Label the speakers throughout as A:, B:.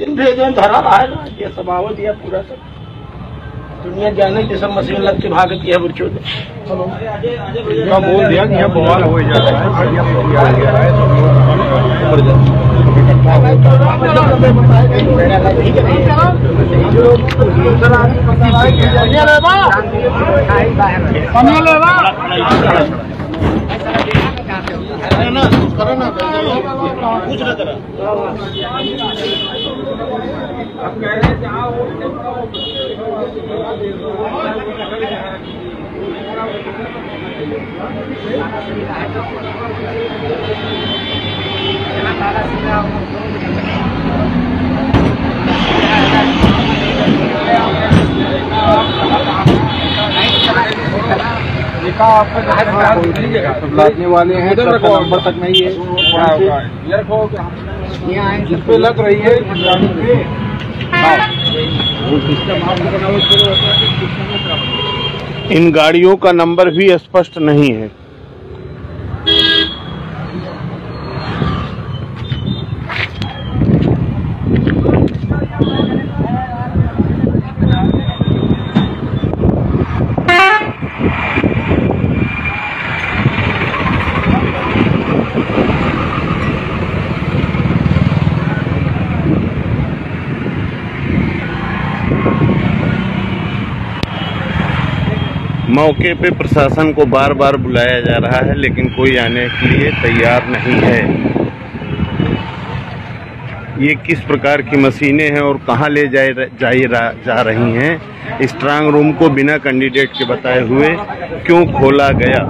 A: दिन भेजे धरा रहा है ये समावत दिया पूरा सब दुनिया जाने की सब मशीन लग के भागती है बच्चों
B: उनका बोल दिया कि यहाँ बवाल हो जा रहा है बढ़िया बढ़िया आ गया है सब सब लादने वाले हैं नंबर तक नहीं है। क्या होगा जिस पे लग रही है निगरानी पे। हाँ। वो सिस्टम आपको बनाओ फिर ऑटोमेटिक सिस्टम में कराओ।
C: इन गाड़ियों का नंबर भी स्पष्ट नहीं है। मौके पे प्रशासन को बार बार बुलाया जा रहा है लेकिन कोई आने के लिए तैयार नहीं है। ये किस प्रकार की मशीनें हैं और कहाँ ले जाए जाए जा रही हैं? स्ट्रांग रूम को बिना कैंडिडेट के बताए हुए क्यों खोला गया?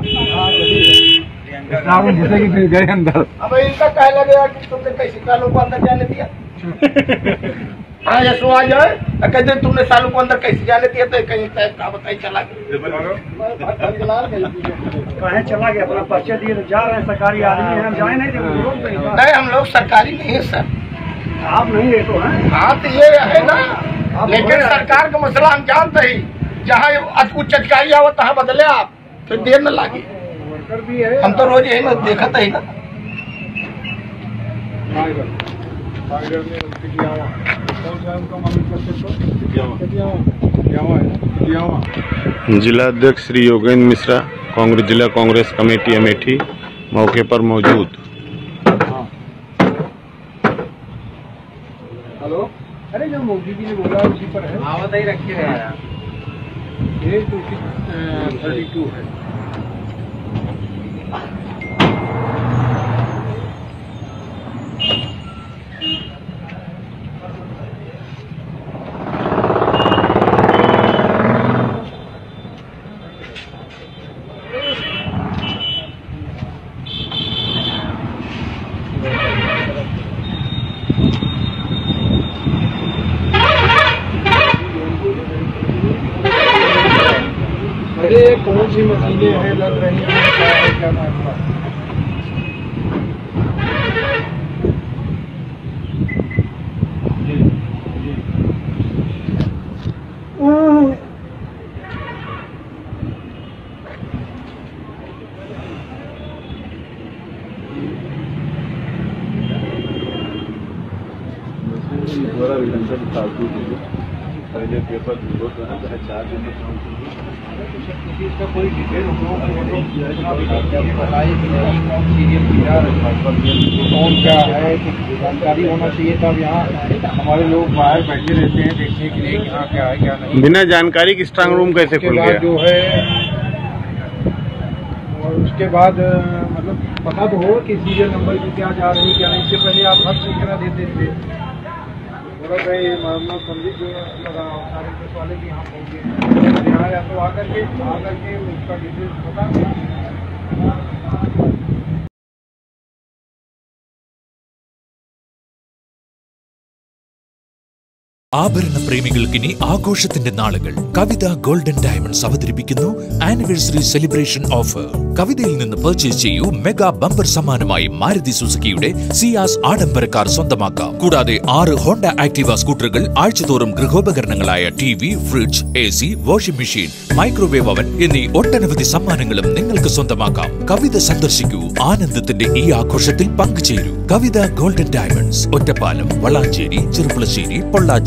B: गए अंदर।
A: अब इनका कह लगेगा कि तुमने कैसे को अंदर जाने दिया। हाँ यशो आ जाए कहते तुमने सालों को अंदर कैसे जाने दिया तो कहीं तय का बताई चला
D: कहे चला गया अपना पर्चे दिए तो जा रहे हैं सरकारी आदमी हैं हम जाए नहीं लोग नहीं
A: हम लोग सरकारी नहीं है सर।
D: आप नहीं है तो हैं।
A: हाँ तो ये है ना। लेकिन सरकार का मसला हम जानते ही। जहाँ उच्च अधिकारी आवत तहाँ बदले आप। फिर देर न लागे।
B: है।
A: हम तो रोज यही ना देखत ही ना।
B: है है
C: जिला अध्यक्ष श्री योगेंद्र मिश्रा कांग्रेस जिला कांग्रेस कमेटी अमेठी मौके पर मौजूद।
B: हाँ हेलो? अरे जो मोदी जी ने बोला उसी पर है।
A: आवत ही रखे
B: ये तो थर्टी टू है। अरे कौन सी मशीनें हैं लग रही हैं? क्या है क्या पहले पेपर चार दिन कौन क्या है जानकारी होना चाहिए तब यहाँ हमारे लोग बाहर बैठे रहते हैं देखने के लिए कि हाँ क्या है क्या नहीं
C: बिना जानकारी की स्ट्रांग रूम कैसे खुल गया?
B: जो है, और उसके बाद मतलब पता तो हो कि सीरियल नंबर की क्या जा रही क्या नहीं। इससे पहले आप हर सूचना देते थे। थोड़ा सा ये मामला समझिए जो सारे पुलिस वाले भी यहाँ पहुँचे यहाँ या तो आकर के आकर के उसका डिटेल्स बता
E: ആഭരണ പ്രേമികൾക്കിനി ആഘോഷത്തിന്റെ നാളുകൾ. കവിത ഗോൾഡൻ ഡയമണ്ട്സ് അവതരിപ്പിക്കുന്നു. Anniversary celebration offer. കവിതയിൽ നിന്ന് പർച്ചേസ് ചെയ്യൂ മെഗാ ബമ്പർ സമ്മാനമായി മാരുതി സുസുക്കിയുടെ സിയാസ് ആഡംബര കാർ സ്വന്തമാക്കാം. കൂടാതെ ആറ് ഹോണ്ട ആക്ടിവ സ്കൂട്ടറുകൾ ആഴ്ചതോറും ഗൃഹോപകരണങ്ങളായ T V fridge A C washing machine microwave oven എന്നീ ഒട്ടനവധി സമ്മാനങ്ങളും നിങ്ങൾക്ക് സ്വന്തമാക്കാം. കവിത സന്ദർശിക്കൂ. ആനന്ദത്തിന്റെ ഈ ആഘോഷത്തിൽ പങ്കുചേരൂ. Kavitha golden diamonds Ottapalam Valanchery Cherpulassery Pollachi.